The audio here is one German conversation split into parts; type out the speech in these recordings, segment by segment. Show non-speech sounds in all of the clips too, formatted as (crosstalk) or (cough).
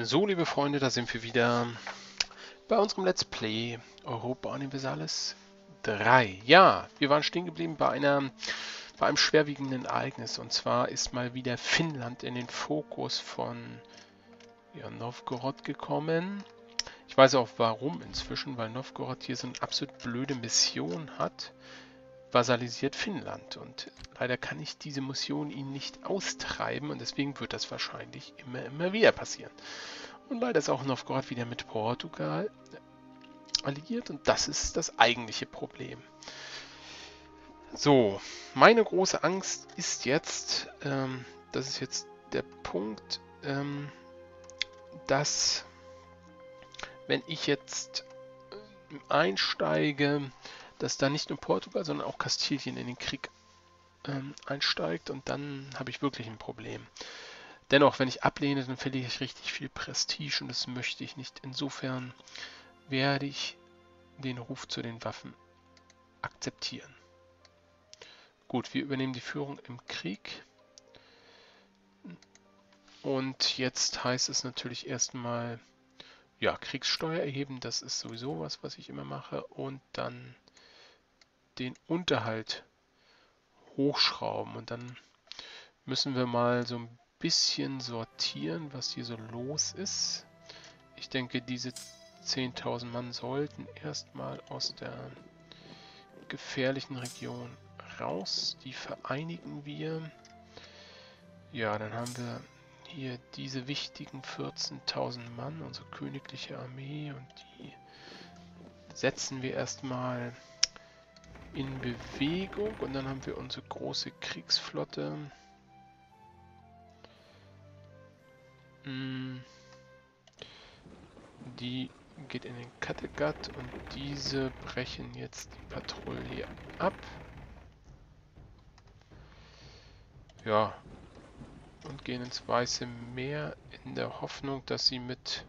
So, liebe Freunde, da sind wir wieder bei unserem Let's Play Europa Universalis 3. Ja, wir waren stehen geblieben bei, einer, bei einem schwerwiegenden Ereignis. Und zwar ist mal wieder Finnland in den Fokus von ja, Novgorod gekommen. Ich weiß auch warum inzwischen, weil Novgorod hier so eine absolut blöde Mission hat. Vasalisiert Finnland. Und leider kann ich diese Mission ihn nicht austreiben und deswegen wird das wahrscheinlich immer, immer wieder passieren. Und leider ist auch Novgorod wieder mit Portugal alliiert und das ist das eigentliche Problem. So, meine große Angst ist jetzt, ähm, das ist jetzt der Punkt, ähm, dass wenn ich jetzt äh, einsteige, dass da nicht nur Portugal, sondern auch Kastilien in den Krieg ähm, einsteigt und dann habe ich wirklich ein Problem. Dennoch, wenn ich ablehne, dann verliere ich richtig viel Prestige und das möchte ich nicht. Insofern werde ich den Ruf zu den Waffen akzeptieren. Gut, wir übernehmen die Führung im Krieg. Und jetzt heißt es natürlich erstmal, ja, Kriegssteuer erheben, das ist sowieso was, was ich immer mache. Und dann den Unterhalt hochschrauben. Und dann müssen wir mal so ein bisschen sortieren, was hier so los ist. Ich denke, diese 10.000 Mann sollten erstmal aus der gefährlichen Region raus. Die vereinigen wir. Ja, dann haben wir hier diese wichtigen 14.000 Mann, unsere königliche Armee und die setzen wir erstmal in Bewegung und dann haben wir unsere große Kriegsflotte. Hm. Die geht in den Kattegat und diese brechen jetzt die Patrouille ab. Ja. Und gehen ins Weiße Meer in der Hoffnung, dass sie mit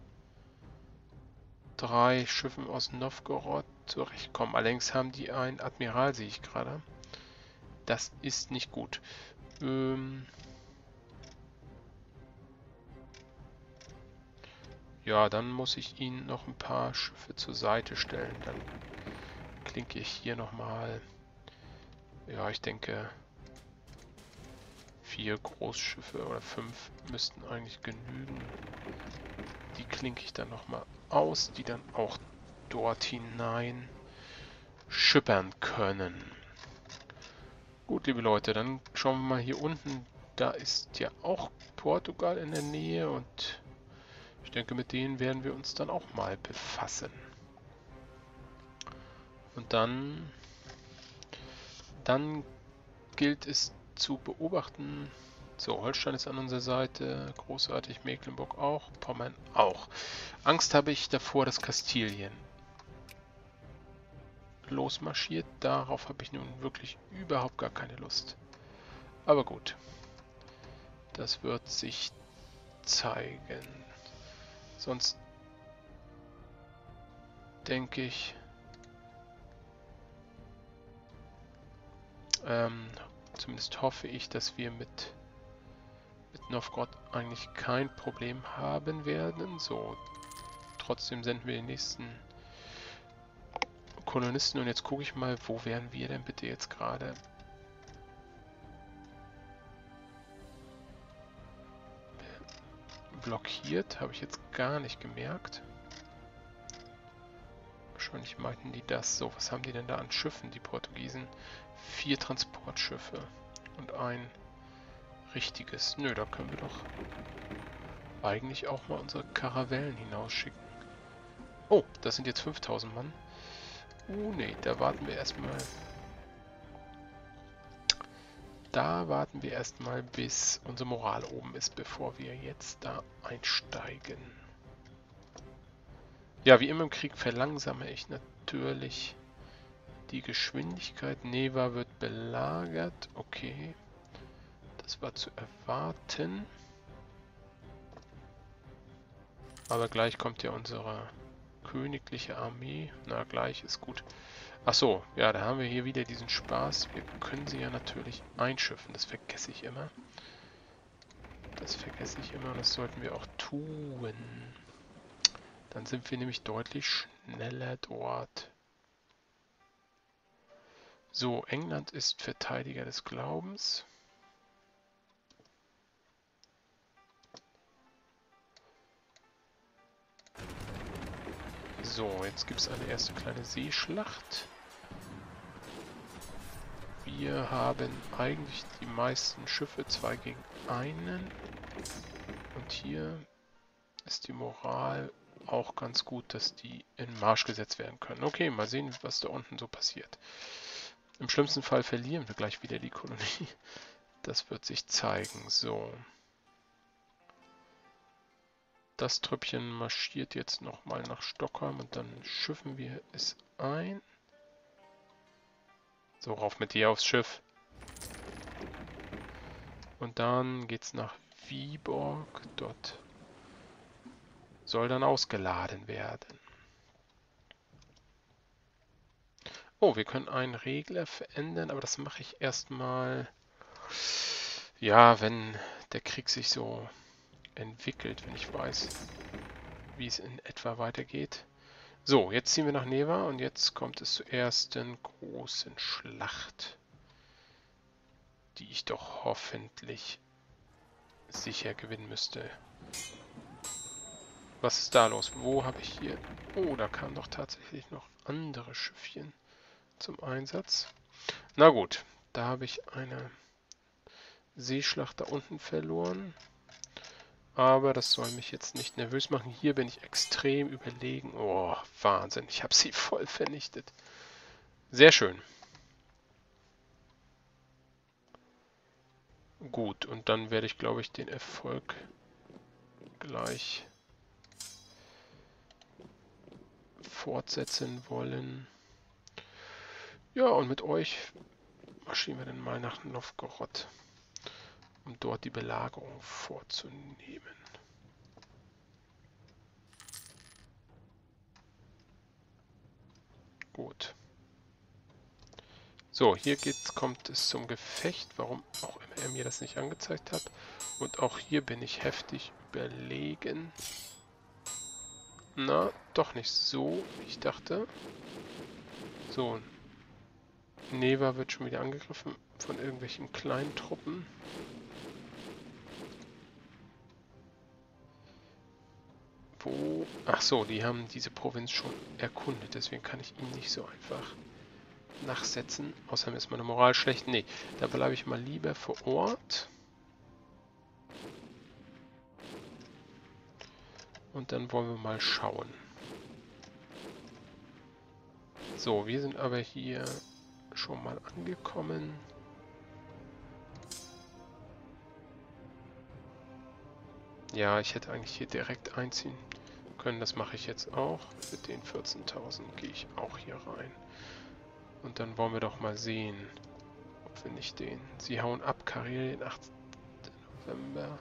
drei Schiffen aus Novgorod zurechtkommen. Allerdings haben die einen Admiral, sehe ich gerade. Das ist nicht gut. Ähm Ja, dann muss ich ihnen noch ein paar Schiffe zur Seite stellen. Dann klinke ich hier nochmal. Ja, ich denke vier Großschiffe oder fünf müssten eigentlich genügen. Die klinke ich dann nochmal aus, die dann auch dort hinein schippern können. Gut, liebe Leute, dann schauen wir mal hier unten. Da ist ja auch Portugal in der Nähe und ich denke, mit denen werden wir uns dann auch mal befassen. Und dann, dann gilt es zu beobachten. So, Holstein ist an unserer Seite, großartig, Mecklenburg auch, Pommern auch. Angst habe ich davor, dass Kastilien losmarschiert. Darauf habe ich nun wirklich überhaupt gar keine Lust. Aber gut, das wird sich zeigen. Sonst denke ich, ähm, zumindest hoffe ich, dass wir mit, mit Novgorod eigentlich kein Problem haben werden. So, trotzdem senden wir den nächsten Kolonisten und jetzt gucke ich mal, wo wären wir denn bitte jetzt gerade? blockiert. Habe ich jetzt gar nicht gemerkt. Wahrscheinlich meinten die das. So, was haben die denn da an Schiffen, die Portugiesen? Vier Transportschiffe und ein richtiges. Nö, da können wir doch eigentlich auch mal unsere Karavellen hinausschicken. Oh, das sind jetzt 5000 Mann. Uh, nee, da warten wir erstmal da warten wir erstmal, bis unsere Moral oben ist, bevor wir jetzt da einsteigen. Ja, wie immer im Krieg verlangsame ich natürlich die Geschwindigkeit. Neva wird belagert. Okay. Das war zu erwarten. Aber gleich kommt ja unsere königliche Armee. Na, gleich ist gut. Ach so, ja, da haben wir hier wieder diesen Spaß. Wir können sie ja natürlich einschiffen, das vergesse ich immer. Das vergesse ich immer, das sollten wir auch tun. Dann sind wir nämlich deutlich schneller dort. So, England ist Verteidiger des Glaubens. So, jetzt gibt es eine erste kleine Seeschlacht. Wir haben eigentlich die meisten Schiffe, zwei gegen einen. Und hier ist die Moral auch ganz gut, dass die in Marsch gesetzt werden können. Okay, mal sehen, was da unten so passiert. Im schlimmsten Fall verlieren wir gleich wieder die Kolonie. (laughs) Das wird sich zeigen. So. Das Trüppchen marschiert jetzt nochmal nach Stockholm und dann schiffen wir es ein. So, rauf mit dir aufs Schiff. Und dann geht's nach Viborg. Dort soll dann ausgeladen werden. Oh, wir können einen Regler verändern, aber das mache ich erstmal, ja, wenn der Krieg sich so entwickelt, wenn ich weiß, wie es in etwa weitergeht. So, jetzt ziehen wir nach Neva und jetzt kommt es zur ersten großen Schlacht, die ich doch hoffentlich sicher gewinnen müsste. Was ist da los? Wo habe ich hier... Oh, da kamen doch tatsächlich noch andere Schiffchen zum Einsatz. Na gut, da habe ich eine Seeschlacht da unten verloren. Aber das soll mich jetzt nicht nervös machen. Hier bin ich extrem überlegen. Oh, Wahnsinn. Ich habe sie voll vernichtet. Sehr schön. Gut, und dann werde ich, glaube ich, den Erfolg gleich fortsetzen wollen. Ja, und mit euch marschieren wir dann mal nach Novgorod um dort die Belagerung vorzunehmen. Gut. So, hier geht's, kommt es zum Gefecht, warum auch immer er mir das nicht angezeigt hat. Und auch hier bin ich heftig überlegen. Na, doch nicht so, wie ich dachte. So, Neva wird schon wieder angegriffen von irgendwelchen kleinen Truppen. Wo? Ach so, die haben diese Provinz schon erkundet, deswegen kann ich ihn nicht so einfach nachsetzen. Außerdem ist meine Moral schlecht. Nee, da bleibe ich mal lieber vor Ort. Und dann wollen wir mal schauen. So, wir sind aber hier schon mal angekommen. Ja, ich hätte eigentlich hier direkt einziehen können. Das mache ich jetzt auch. Mit den 14.000 gehe ich auch hier rein. Und dann wollen wir doch mal sehen, ob wir nicht den... Sie hauen ab, Karelien, 8. November.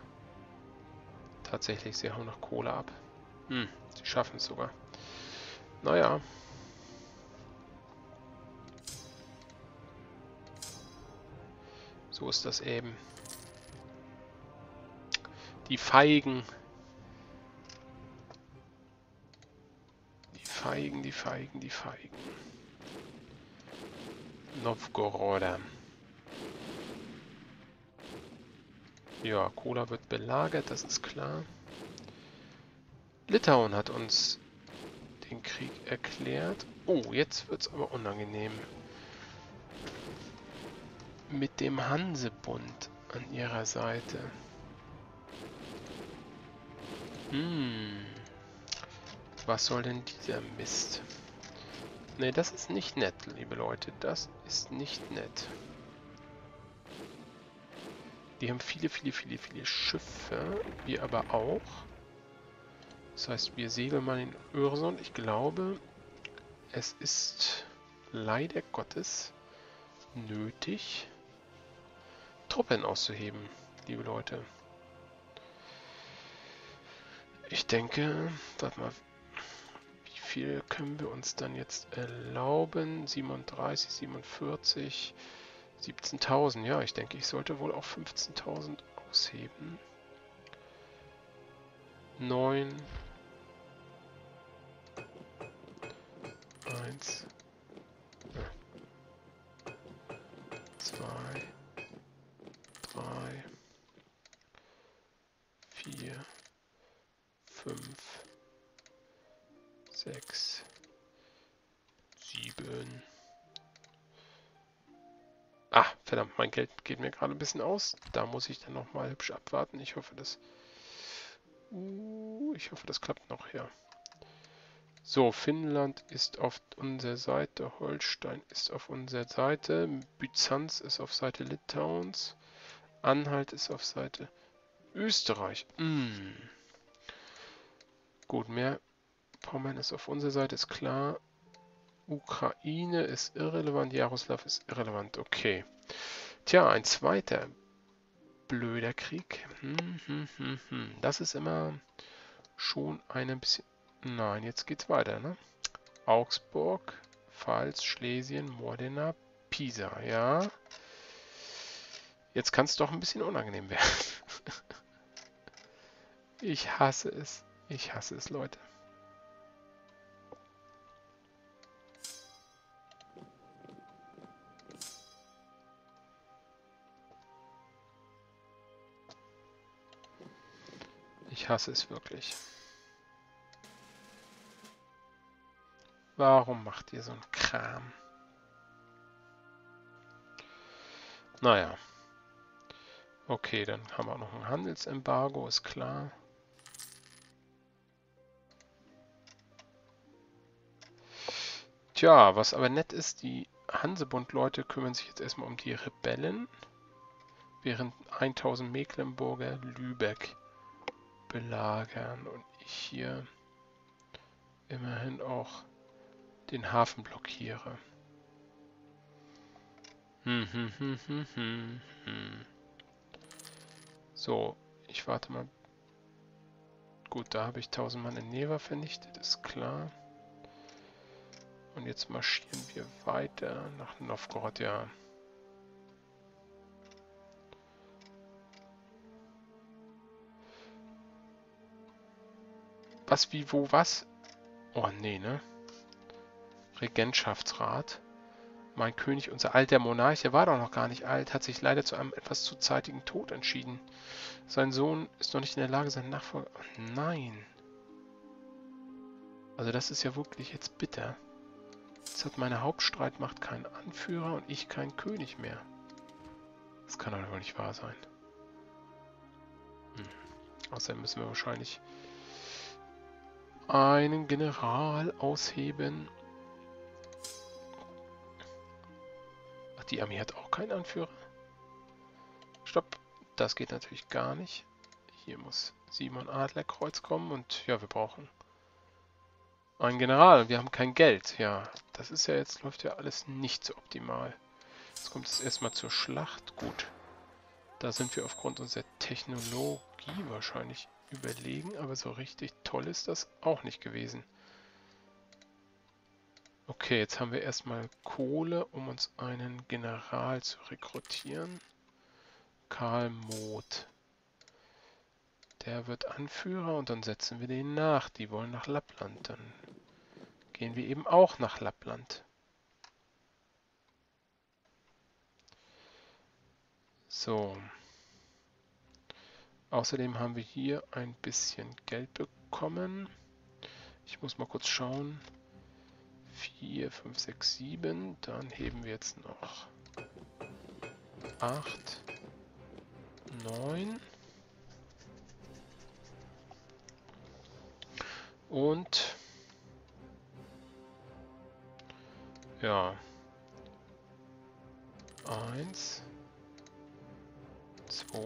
Tatsächlich, sie hauen noch Kohle ab. Hm, sie schaffen es sogar. Naja. So ist das eben. Die Feigen. Die Feigen, die Feigen, die Feigen. Novgoroda. Ja, Kola wird belagert, das ist klar. Litauen hat uns den Krieg erklärt. Oh, jetzt wird es aber unangenehm. Mit dem Hansebund an ihrer Seite. Hm. Was soll denn dieser Mist? Ne, das ist nicht nett, liebe Leute. Das ist nicht nett. Die haben viele, viele, viele, viele Schiffe. Wir aber auch. Das heißt, wir segeln mal in Öresund. Ich glaube, es ist leider Gottes nötig, Truppen auszuheben, liebe Leute. Ich denke, warte mal, wie viel können wir uns dann jetzt erlauben? 37, 47, 17.000. Ja, ich denke, ich sollte wohl auch 15.000 ausheben. 9, 1, verdammt, mein Geld geht mir gerade ein bisschen aus. Da muss ich dann nochmal hübsch abwarten. Ich hoffe, das... Uh, ich hoffe, das klappt noch, ja. So, Finnland ist auf unserer Seite, Holstein ist auf unserer Seite, Byzanz ist auf Seite Litauens, Anhalt ist auf Seite Österreich. Mm. Gut, mehr Pommern ist auf unserer Seite, ist klar. Ukraine ist irrelevant, Jaroslav ist irrelevant, okay. Tja, ein zweiter blöder Krieg. Hm, hm, hm, hm. Das ist immer schon ein bisschen Nein, jetzt geht's weiter, ne? Augsburg, Pfalz, Schlesien, Modena, Pisa, ja. Jetzt kann es doch ein bisschen unangenehm werden. (laughs) ich hasse es. Ich hasse es, Leute. Ich hasse es wirklich. Warum macht ihr so einen Kram? Naja. Okay, dann haben wir noch ein Handelsembargo, ist klar. Tja, was aber nett ist, die Hansebund-Leute kümmern sich jetzt erstmal um die Rebellen, während 1000 Mecklenburger Lübeck belagern und ich hier immerhin auch den Hafen blockiere. Hm, hm, hm. So, ich warte mal. Gut, da habe ich 1000 Mann in Neva vernichtet, ist klar. Und jetzt marschieren wir weiter nach Novgorod, ja. Was, wie, wo, was? Oh, nee, ne? Regentschaftsrat. Mein König, unser alter Monarch, der war doch noch gar nicht alt, hat sich leider zu einem etwas zu zeitigen Tod entschieden. Sein Sohn ist noch nicht in der Lage, seinen Nachfolger... Oh nein. Also das ist ja wirklich jetzt bitter. Jetzt hat meine Hauptstreitmacht keinen Anführer und ich keinen König mehr. Das kann doch wohl nicht wahr sein. Hm. Außerdem müssen wir wahrscheinlich einen General ausheben die Armee hat auch keinen Anführer. Stopp. Das geht natürlich gar nicht. Hier muss Simon Adlerkreuz kommen und ja, wir brauchen einen General. Wir haben kein Geld. Ja, das ist ja jetzt, läuft ja alles nicht so optimal. Jetzt kommt es erstmal zur Schlacht. Gut. Da sind wir aufgrund unserer Technologie wahrscheinlich überlegen, aber so richtig toll ist das auch nicht gewesen. Okay, jetzt haben wir erstmal Kohle, um uns einen General zu rekrutieren. Karl Moth. Der wird Anführer und dann setzen wir den nach. Die wollen nach Lappland. Dann gehen wir eben auch nach Lappland. So. Außerdem haben wir hier ein bisschen Geld bekommen. Ich muss mal kurz schauen. 4, 5, 6, 7. Dann heben wir jetzt noch 8, 9. Und ja, 1, 2,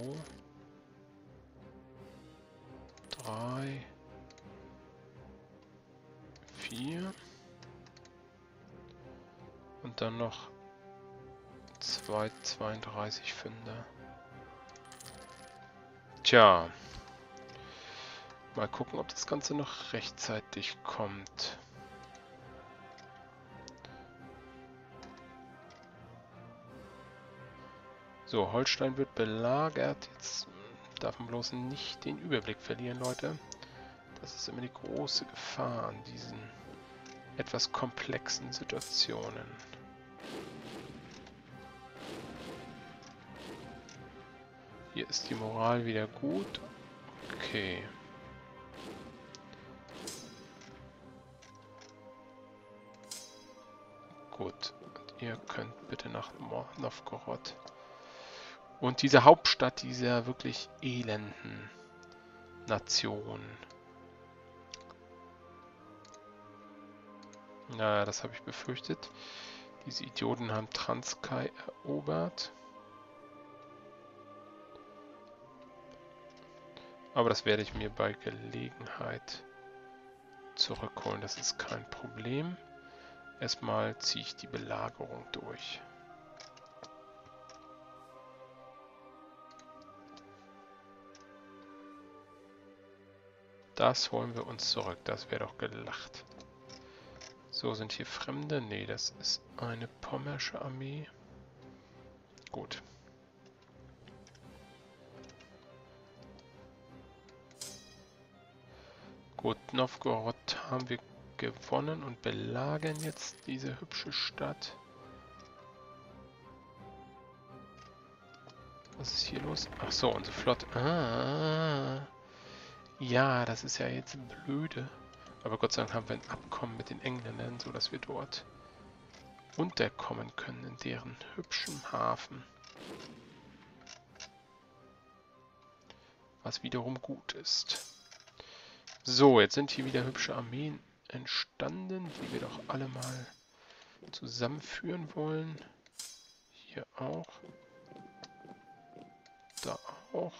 3, 4 und dann noch 2,32 Fünder. Tja. Mal gucken, ob das Ganze noch rechtzeitig kommt. So, Holstein wird belagert. Jetzt darf man bloß nicht den Überblick verlieren, Leute. Das ist immer die große Gefahr an diesen etwas komplexen Situationen. Hier ist die Moral wieder gut. Okay. Gut. Und ihr könnt bitte nach Novgorod. Und diese Hauptstadt dieser wirklich elenden Nation. Naja, das habe ich befürchtet. Diese Idioten haben Transkai erobert. Aber das werde ich mir bei Gelegenheit zurückholen. Das ist kein Problem. Erstmal ziehe ich die Belagerung durch. Das holen wir uns zurück. Das wäre doch gelacht. So, sind hier Fremde? Nee, das ist eine pommersche Armee. Gut. Gut, Novgorod haben wir gewonnen und belagern jetzt diese hübsche Stadt. Was ist hier los? Ach so, unsere Flotte. Ah, ja, das ist ja jetzt blöde. Aber Gott sei Dank haben wir ein Abkommen mit den Engländern, sodass wir dort unterkommen können in deren hübschen Hafen. Was wiederum gut ist. So, jetzt sind hier wieder hübsche Armeen entstanden, die wir doch alle mal zusammenführen wollen. Hier auch. Da auch.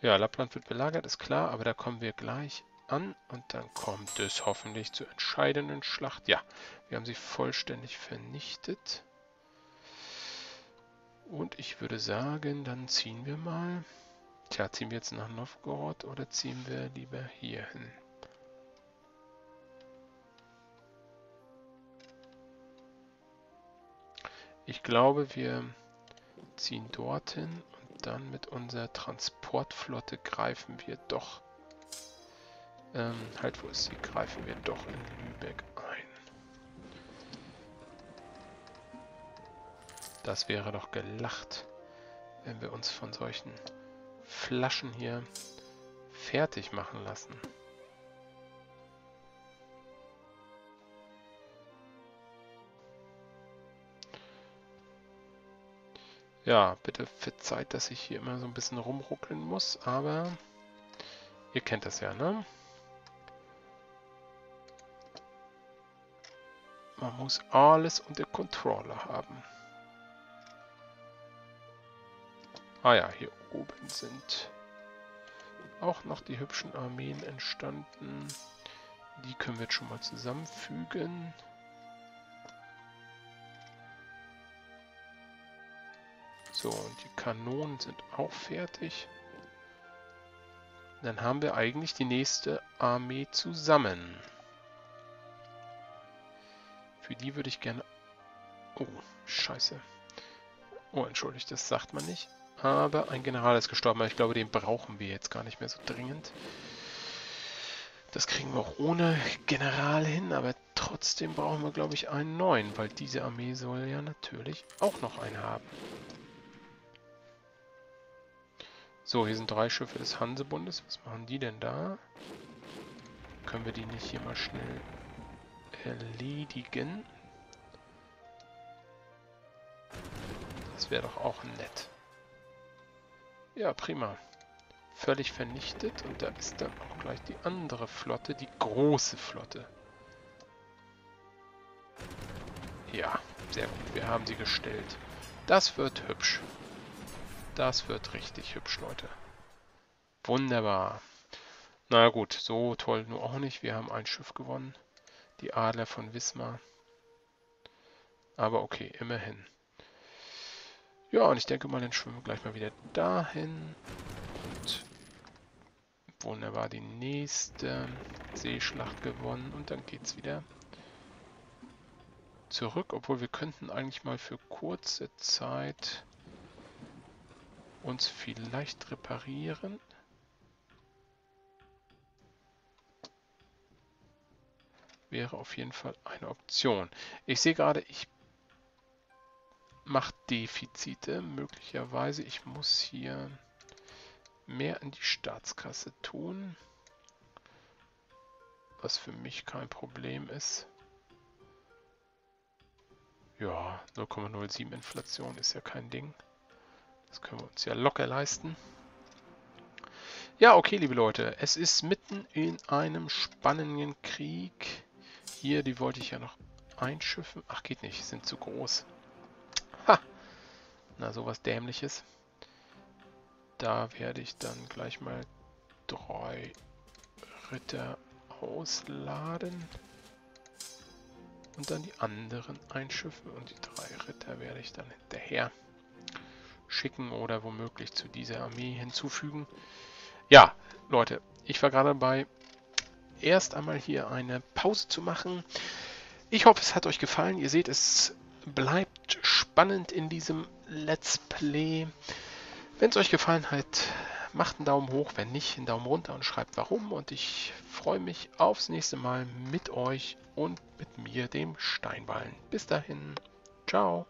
Ja, Lappland wird belagert, ist klar, aber da kommen wir gleich an und dann kommt es hoffentlich zur entscheidenden Schlacht. Ja, wir haben sie vollständig vernichtet. Und ich würde sagen, dann ziehen wir mal Tja, ziehen wir jetzt nach Novgorod oder ziehen wir lieber hier hin? Ich glaube, wir ziehen dorthin dann mit unserer Transportflotte greifen wir doch. Ähm, halt, wo ist sie? Greifen wir doch in Lübeck ein. Das wäre doch gelacht, wenn wir uns von solchen Flaschen hier fertig machen lassen. Ja, bitte verzeiht, dass ich hier immer so ein bisschen rumruckeln muss, aber ihr kennt das ja, ne? Man muss alles unter Kontrolle haben. Ah ja, hier oben sind auch noch die hübschen Armeen entstanden. Die können wir jetzt schon mal zusammenfügen. So, und die Kanonen sind auch fertig. Dann haben wir eigentlich die nächste Armee zusammen. Für die würde ich gerne... Oh, scheiße. Oh, entschuldigt, das sagt man nicht. Aber ein General ist gestorben. Ich glaube, den brauchen wir jetzt gar nicht mehr so dringend. Das kriegen wir auch ohne General hin, aber trotzdem brauchen wir, glaube ich, einen neuen, weil diese Armee soll ja natürlich auch noch einen haben. So, hier sind drei Schiffe des Hansebundes. Was machen die denn da? Können wir die nicht hier mal schnell erledigen? Das wäre doch auch nett. Ja, prima. Völlig vernichtet und da ist dann auch gleich die andere Flotte, die große Flotte. Ja, sehr gut, wir haben sie gestellt. Das wird hübsch. Das wird richtig hübsch, Leute. Wunderbar. Na gut, so toll nur auch nicht. Wir haben ein Schiff gewonnen. Die Adler von Wismar. Aber okay, immerhin. Ja, und ich denke mal, dann schwimmen wir gleich mal wieder dahin. Und wunderbar die nächste Seeschlacht gewonnen. Und dann geht's wieder zurück. Obwohl wir könnten eigentlich mal für kurze Zeit uns vielleicht reparieren? Wäre auf jeden Fall eine Option. Ich sehe gerade, ich mache Defizite. Möglicherweise, ich muss hier mehr in die Staatskasse tun. Was für mich kein Problem ist. Ja, 0,07 Inflation ist ja kein Ding. Das können wir uns ja locker leisten. Ja, okay, liebe Leute, es ist mitten in einem spannenden Krieg. Hier, die wollte ich ja noch einschiffen. Ach, geht nicht, sind zu groß. Ha! Na, sowas Dämliches. Da werde ich dann gleich mal drei Ritter ausladen. Und dann die anderen einschiffen. Und die drei Ritter werde ich dann hinterher schicken oder womöglich zu dieser Armee hinzufügen. Ja, Leute, ich war gerade dabei, erst einmal hier eine Pause zu machen. Ich hoffe, es hat euch gefallen. Ihr seht, es bleibt spannend in diesem Let's Play. Wenn es euch gefallen hat, macht einen Daumen hoch, wenn nicht, einen Daumen runter und schreibt warum. Und ich freue mich aufs nächste Mal mit euch und mit mir, dem Steinballen. Bis dahin, ciao.